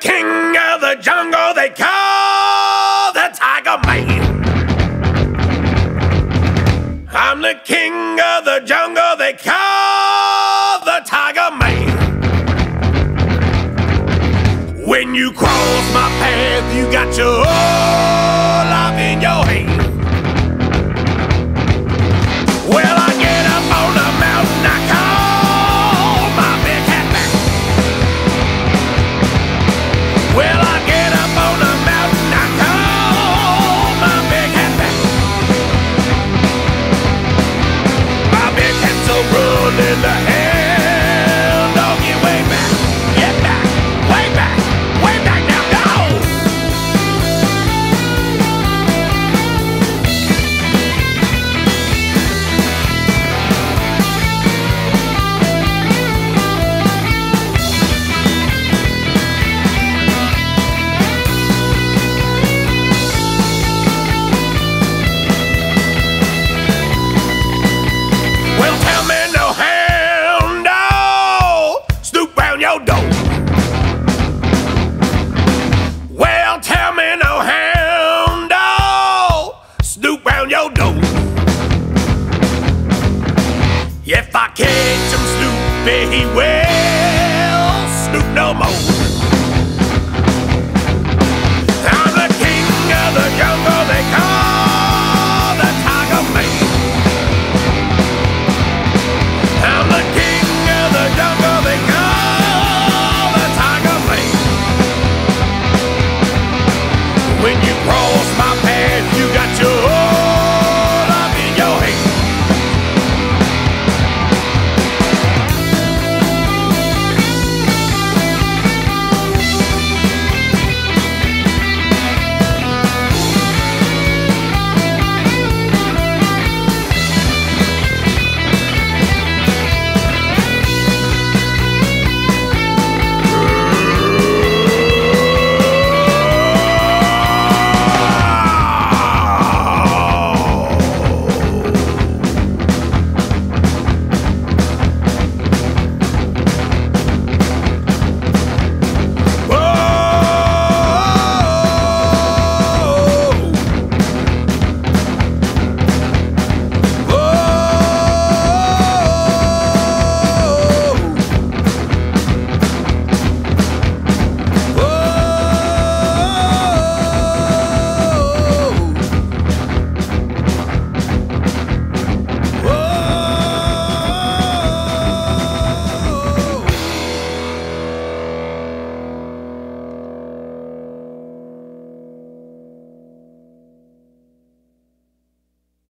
king of the jungle they call the Tiger Man. I'm the king of the jungle they call the Tiger Man. When you cross my path, you got your own. If I catch him snoopy, he will snoop no more.